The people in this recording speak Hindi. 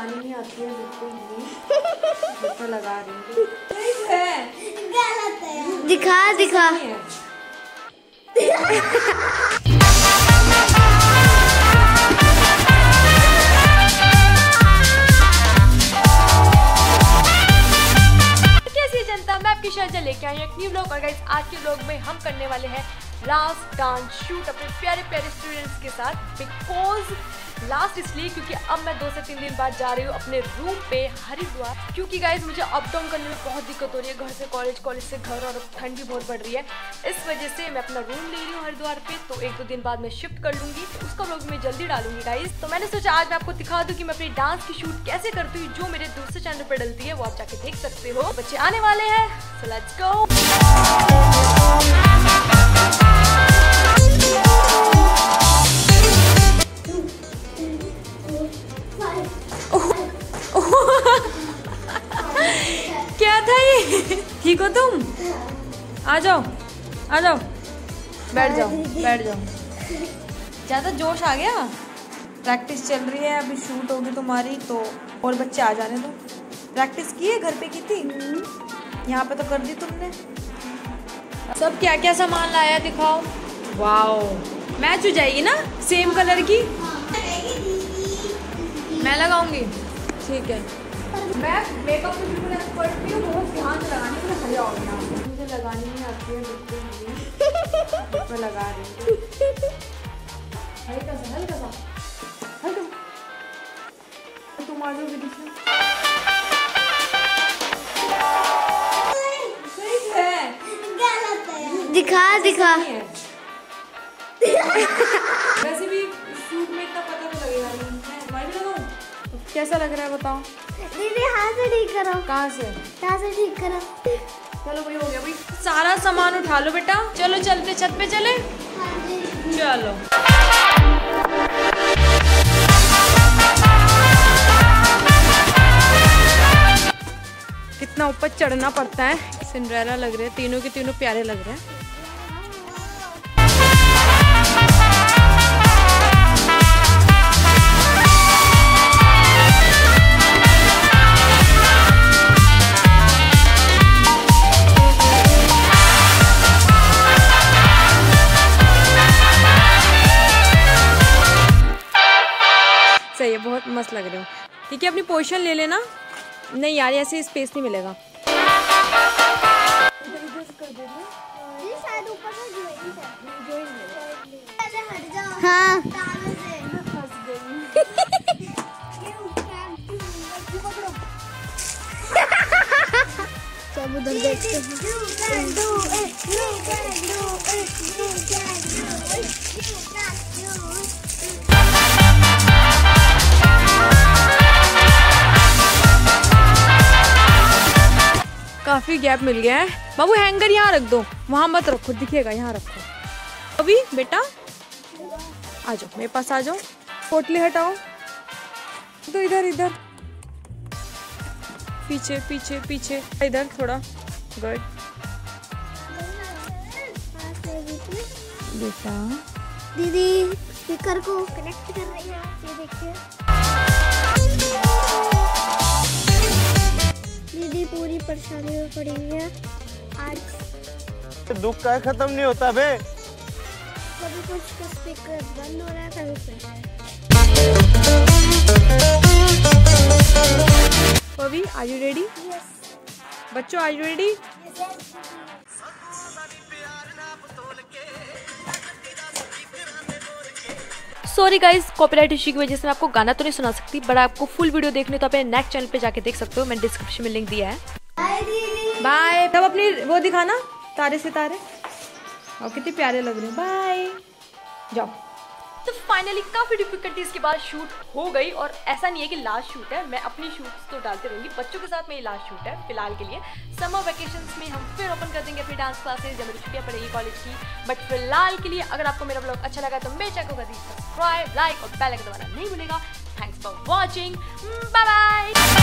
लगानी नहीं आती है बिल्कुल भी मैं लगा रही हूँ। गलत है। दिखा दिखा। कैसी जनता? मैं आपकी शर्जा लेके आई हूँ। एक न्यू ब्लॉग और गाइस आज के ब्लॉग में हम करने वाले हैं लास्ट डांस शूट अपने प्यारे प्यारे स्टूडेंट्स के साथ बिकॉज़ लास्ट इसलिए क्योंकि अब मैं दो से तीन दिन बाद जा रही हूँ अपने रूम पे हरिद्वार। क्योंकि गाइज़ मुझे अप डाउन करने में बहुत दिक्कत हो रही है। घर से कॉलेज कॉलेज से घर और ठंड भी बहुत बढ़ रही है। इस वजह से मैं अपना रूम ले रही हूँ हरिद्वार पे तो एक दो दिन बाद मैं शिफ्ट कर लूँगी। उसका ब्लॉग मैं जल्दी डालूँगी गाइज़ तो मैंने सोचा, आज मैं आपको दिखा दूँ कि मैं अपनी डांस की शूट कैसे करती हूँ। जो मेरे दूसरे चैनल पर डलती है, वो आप जाके देख सकते हो। बच्चे आने वाले हैं ठीक हो तुम? आ जाओ आ जाओ। बैठ जाओ बैठ जाओ। ज़्यादा जोश आ गया? प्रैक्टिस चल रही है अभी शूट होगी तुम्हारी तो और बच्चे आ जाने दो। प्रैक्टिस की है घर पे की थी? यहाँ पे तो कर दी तुमने। सब क्या क्या सामान लाया दिखाओ। वाओ मैच हो जाएगी ना सेम कलर की? मैं लगाऊँगी। ठीक है। मैं मेकअप में बिल्कुल एक्सपर्ट नहीं हूँ बहुत ध्यान से लगाने में हर जाओगे ना मुझे लगानी नहीं आती है बिल्कुल भी मैं लगा रही हूँ। हल्का सा हल्का सा। हल्का तुम आ जाओ विदिशा है है। दिखा दिखा। कैसा लग रहा है बताओ? दीदी हाथ से ठीक करो। कहाँ से? हाथ से ठीक करो। चलो भाई हो गया भाई। सारा सामान उठा लो बेटा। चलो चलते छत पे चले। हाँ चलो। कितना ऊपर चढ़ना पड़ता है। सिंड्रेला लग रहे हैं। तीनों के तीनों प्यारे लग रहे हैं। सही है बहुत मस्त लग रहे हो। ठीक है अपनी पोजीशन ले लेना। नहीं यार ऐसे स्पेस नहीं मिलेगा। है। ऐसे हट जाओ हाँ तालों से फंस गई ये ऊपर सब उधर देखते हैं काफ़ी गैप मिल गया है। बाबू, हैंगर यहाँ रख दो। वहाँ मत रखो, दिखेगा, यहाँ रखो। अभी, बेटा? आ जाओ, मेरे पास आ जाओ। पोटली हटाओ। तो इधर इधर। पीछे पीछे पीछे। इधर थोड़ा गुड बेटा? दीदी, स्पीकर को कनेक्ट कर रही है। ये देखिए। दीदी पूरी परेशानी में पड़ी हुई है। आज दुख का खत्म नहीं होता बे। कभी कुछ का स्पीकर बंद हो रहा है कभी कुछ। अभी आर यू रेडी बच्चों are you ready sorry guys copyright issue की वजह से मैं आपको गाना तो नहीं सुना सकती बट आपको फुल वीडियो देखने तो अपने नेक्स्ट चैनल पे जाके देख सकते हो। मैंने डिस्क्रिप्शन में लिंक दिया है। बाय तब अपनी वो दिखाना, तारे से तारे और कितने प्यारे लग रहे हैं। बाय जाओ। तो फाइनली काफ़ी डिफिकल्टीज के बाद शूट हो गई और ऐसा नहीं है कि लास्ट शूट है। मैं अपनी शूट्स तो डालते रहूँगी। बच्चों के साथ मेरी लास्ट शूट है, फ़िलहाल के लिए। समर वेकेशंस में हम फिर ओपन कर देंगे अपनी डांस क्लासेस जब मेरी छुट्टियाँ पड़ेगी कॉलेज की। बट फ़िलहाल के लिए अगर आपको मेरा ब्लॉग अच्छा लगा तो मेरे चैनल को कर सब्सक्राइब लाइक और बेल दबाना नहीं भूलेगा। Thanks for watching bye bye